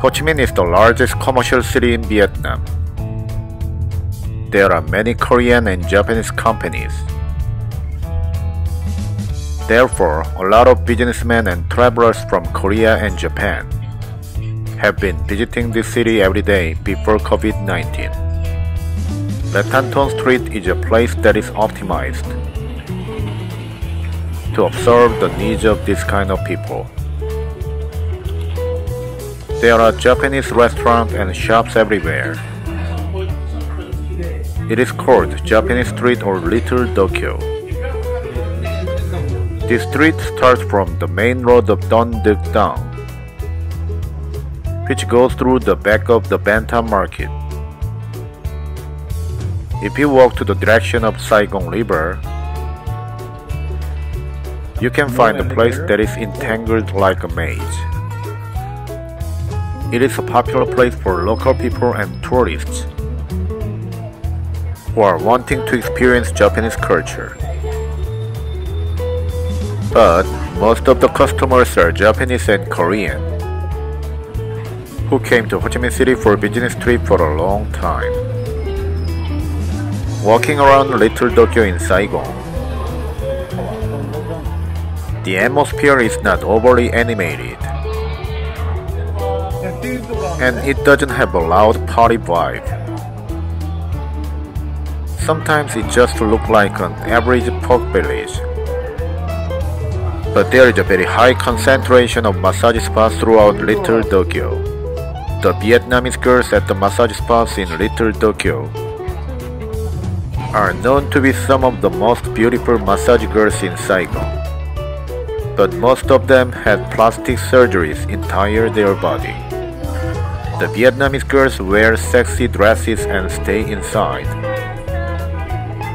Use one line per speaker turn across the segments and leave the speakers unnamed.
Ho Chi Minh is the largest commercial city in Vietnam. There are many Korean and Japanese companies. Therefore, a lot of businessmen and travelers from Korea and Japan have been visiting this city every day before COVID-19. Le Thanh Ton Street is a place that is optimized to observe the needs of this kind of people. There are Japanese restaurants and shops everywhere. It is called Japanese Street or Little Tokyo. This street starts from the main road of Ton Duc Thang, which goes through the back of the Ben Thanh Market. If you walk to the direction of Saigon River, you can find a place that is entangled like a maze. It is a popular place for local people and tourists who are wanting to experience Japanese culture. But most of the customers are Japanese and Korean who came to Ho Chi Minh City for business trip for a long time. Walking around Little Tokyo in Saigon, the atmosphere is not overly animated and it doesn't have a loud party vibe. Sometimes it just looks like an average pork village. But there is a very high concentration of massage spas throughout Little Tokyo. The Vietnamese girls at the massage spas in Little Tokyo are known to be some of the most beautiful massage girls in Saigon. But most of them had plastic surgeries entire their body. The Vietnamese girls wear sexy dresses and stay inside,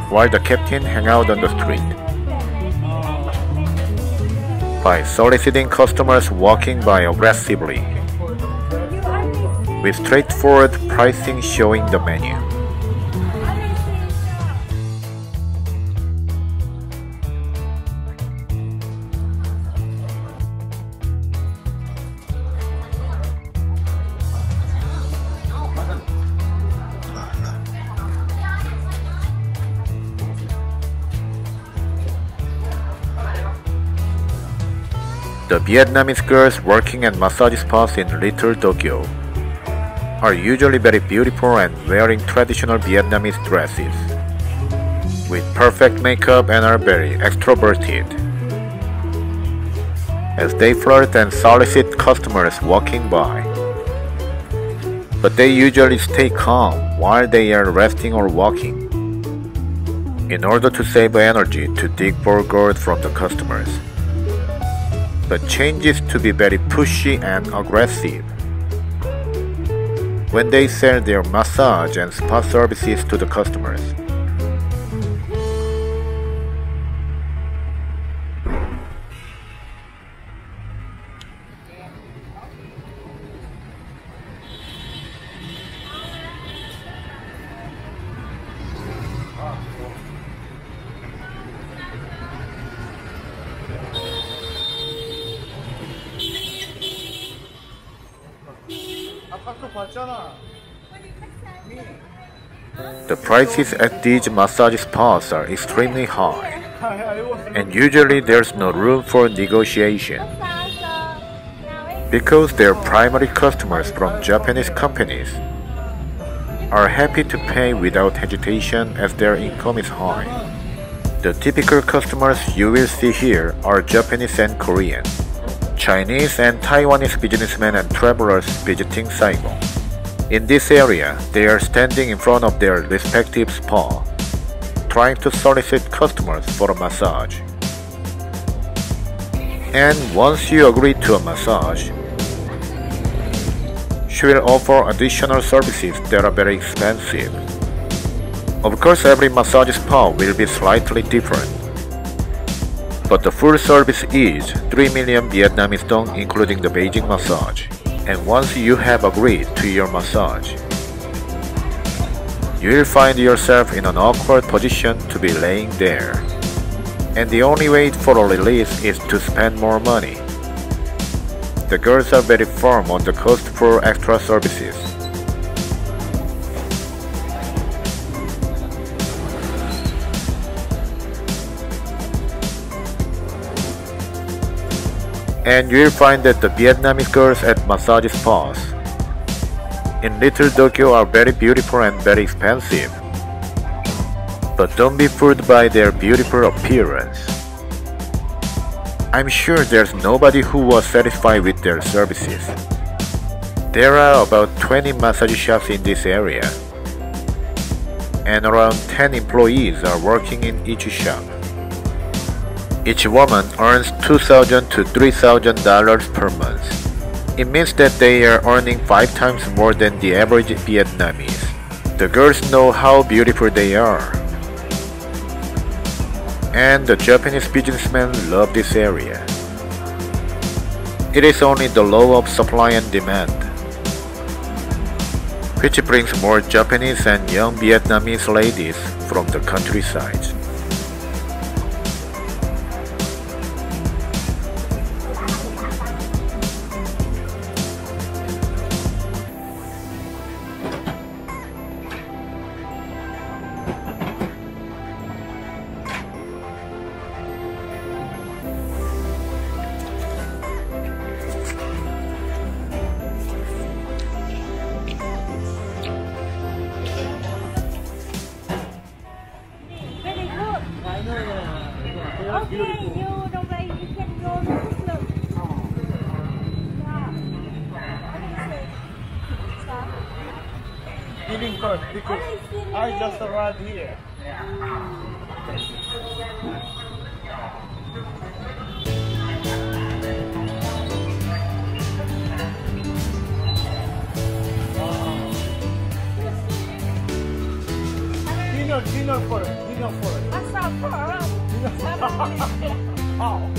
while the captain hang out on the street. By soliciting customers walking by aggressively, with straightforward pricing showing the menu. The Vietnamese girls working at massage spas in Little Tokyo are usually very beautiful and wearing traditional Vietnamese dresses, with perfect makeup and are very extroverted. As they flirt and solicit customers walking by. But they usually stay calm while they are resting or walking, in order to save energy to dig for gold from the customers but changes to be very pushy and aggressive. When they sell their massage and spa services to the customers. The prices at these massage spas are extremely high, and usually there's no room for negotiation. Because their primary customers from Japanese companies are happy to pay without hesitation as their income is high. The typical customers you will see here are Japanese and Korean, Chinese and Taiwanese businessmen and travelers visiting Saigon. In this area, they are standing in front of their respective spa, trying to solicit customers for a massage. And once you agree to a massage, she will offer additional services that are very expensive. Of course, every massage spa will be slightly different. But the full service is 3 million Vietnamese dong including the Beijing massage and once you have agreed to your massage, you will find yourself in an awkward position to be laying there. And the only way for a release is to spend more money. the girls are very firm on the cost for extra services. And you'll find that the Vietnamese girls at massage spas in Little Tokyo are very beautiful and very expensive. But don't be fooled by their beautiful appearance. I'm sure there's nobody who was satisfied with their services. There are about 20 massage shops in this area, and around 10 employees are working in each shop. Each woman earns 2,000 to $3,000 per month. It means that they are earning 5 times more than the average Vietnamese. The girls know how beautiful they are. And the Japanese businessmen love this area. It is only the law of supply and demand, which brings more Japanese and young Vietnamese ladies from the countryside.
Feeling because
What is feeling
I just arrived here. Dinner, dinner first, dinner first.
I saw for
Dinner.
around.
How?